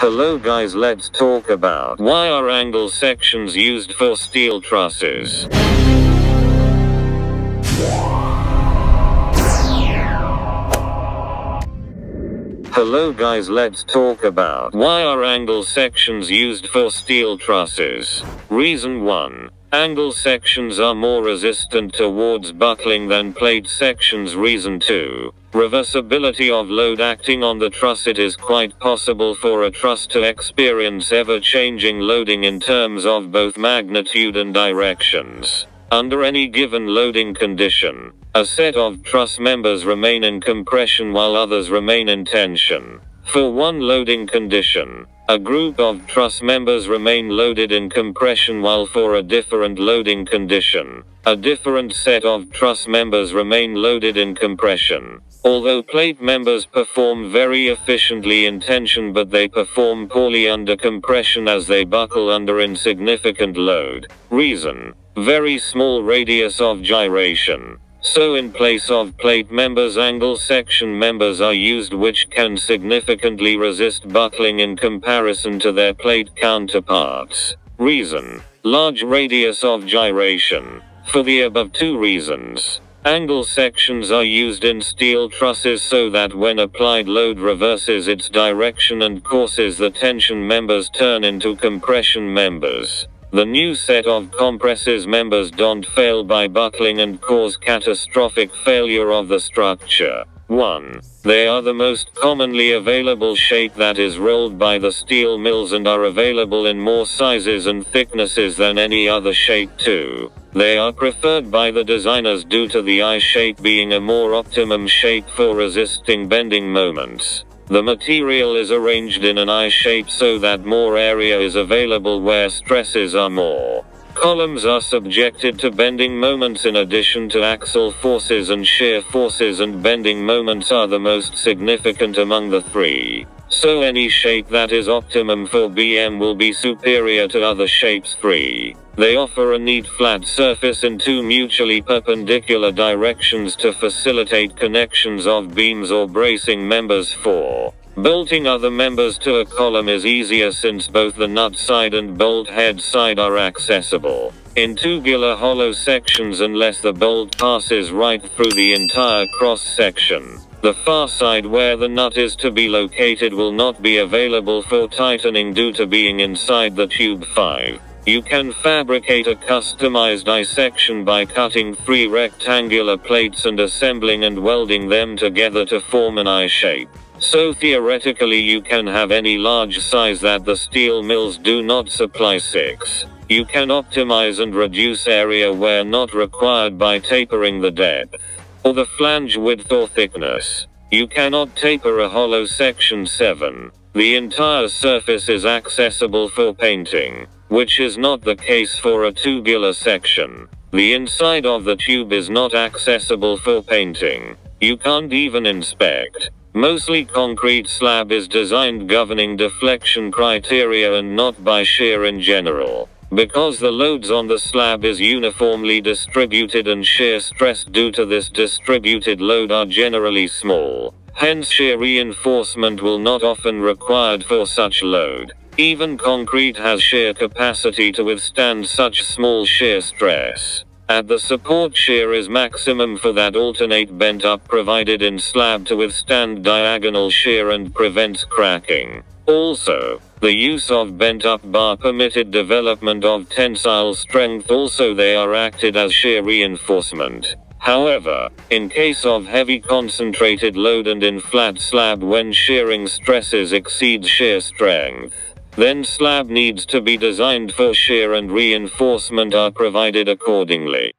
Hello guys let's talk about why are angle sections used for steel trusses. Hello guys let's talk about why are angle sections used for steel trusses. Reason 1. Angle sections are more resistant towards buckling than plate sections. Reason 2. Reversibility of load acting on the truss. It is quite possible for a truss to experience ever changing loading in terms of both magnitude and directions. Under any given loading condition, a set of truss members remain in compression while others remain in tension. For one loading condition, a group of truss members remain loaded in compression while for a different loading condition, a different set of truss members remain loaded in compression. Although plate members perform very efficiently in tension but they perform poorly under compression as they buckle under insignificant load. Reason. Very small radius of gyration. So in place of plate members angle section members are used which can significantly resist buckling in comparison to their plate counterparts. Reason. Large radius of gyration. For the above two reasons. Angle sections are used in steel trusses so that when applied load reverses its direction and causes the tension members turn into compression members. The new set of compresses members don't fail by buckling and cause catastrophic failure of the structure. 1. They are the most commonly available shape that is rolled by the steel mills and are available in more sizes and thicknesses than any other shape 2. They are preferred by the designers due to the I shape being a more optimum shape for resisting bending moments. The material is arranged in an I shape so that more area is available where stresses are more. Columns are subjected to bending moments in addition to axial forces and shear forces and bending moments are the most significant among the three. So any shape that is optimum for BM will be superior to other shapes 3. They offer a neat flat surface in two mutually perpendicular directions to facilitate connections of beams or bracing members 4. Bolting other members to a column is easier since both the nut side and bolt head side are accessible. In tubular hollow sections unless the bolt passes right through the entire cross section. The far side where the nut is to be located will not be available for tightening due to being inside the tube 5. You can fabricate a customized I section by cutting three rectangular plates and assembling and welding them together to form an I shape. So theoretically you can have any large size that the steel mills do not supply 6. You can optimize and reduce area where not required by tapering the depth or the flange width or thickness. You cannot taper a hollow section 7. The entire surface is accessible for painting, which is not the case for a tubular section. The inside of the tube is not accessible for painting. You can't even inspect. Mostly concrete slab is designed governing deflection criteria and not by shear in general. Because the loads on the slab is uniformly distributed and shear stress due to this distributed load are generally small. Hence shear reinforcement will not often required for such load. Even concrete has shear capacity to withstand such small shear stress. At the support shear is maximum for that alternate bent up provided in slab to withstand diagonal shear and prevents cracking. Also, the use of bent up bar permitted development of tensile strength also they are acted as shear reinforcement. However, in case of heavy concentrated load and in flat slab when shearing stresses exceed shear strength, then slab needs to be designed for shear and reinforcement are provided accordingly.